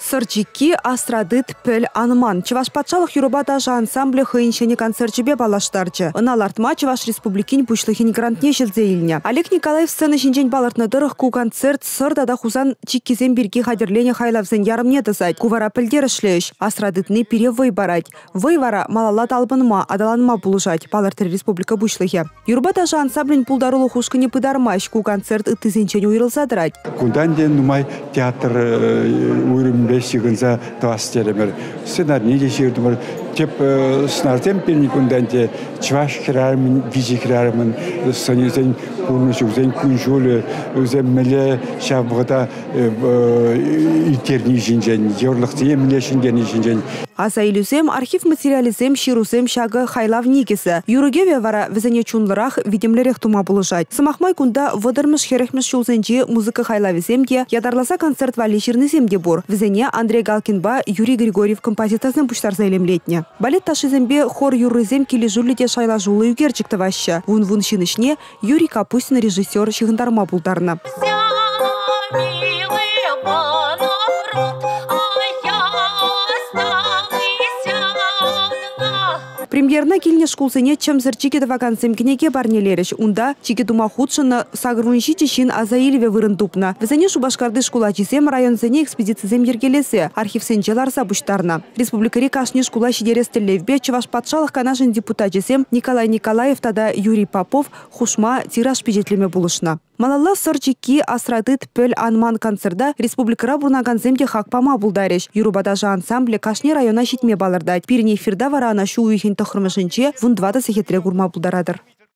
Сырчики асрадыт пөл анман. Чываш патшалық юруба даже ансамбле хыйыншыне концертчебе балаштарчы. Ыналартма Чываш республикин пушлыхин грантне шелзейліне. Олег Николаев сцены шинчен балартны дырых ку концерт сырдада хузан чиккизен бирги хадерлене хайлавзен ярымне тызать. Кувара пілдер ішлеш. Асрадытны пире вайбарать. Вайвара малала талбынма, адаланма булыжать. Балартыр республика бушлыхе. Юруба даже ансамблен пулдарулы хушкыне пыдармаш ку концерт ытызенчен уйрылсадырать. Кундан ден нумай театр уйрым беш сигынса тас теремер. Сценарий де ширдымыр. Теп снартем пельникундан те чваш хирармын, визи хирармын, санезен курныш үзен күнжулы, үзен міле шабғыда итерни жинжен, ерлықты еміле шингені жинжен. Аса илюзем архив материализем ширусем шагы хайлав никесі. Юругеве вара візіне чунлырах видимлерек тума булыжать. Самахмай кунда вадырмыш херехмыш шулзенче музыка хайлавизем де ядарласа концерт вали ширнызем де бур. Візіне Андрей Галкинба Юрий Григорьев композициясын пуштар зайлемлетне. Балет ташизембе хор юрызем кили жулите шайла жулы югерчик таваща. Вун-вун шинышне Юрий Капустин режиссер шихындарма булдарна. Премьерна килне шкулсене чемзір чикеті вакансем кенеке барнелеріш. Унда чике тума худшыны сагрунши чешин Азаилеве вырын тупна. Візіне шубашкарды шкула чисем районзене экспедицизем ергелесе. Архив сенчеларса буштарна. Республикари кашни шкула шидерестелевбе чеваш патшалық канашын депутат чесем Николай Николаев тада Юрий Попов хушма тираж пижетлеме булышна. Малалла сырчики асрадыт пөл анман концерда республикара бурнаганземде хакпама булдареш. Юрубадажа ансамбле кашни района шитме балырдать. Пирне эфирда варана шу уйхин тахырмышынче вундвада сехетре гурма булдарадыр.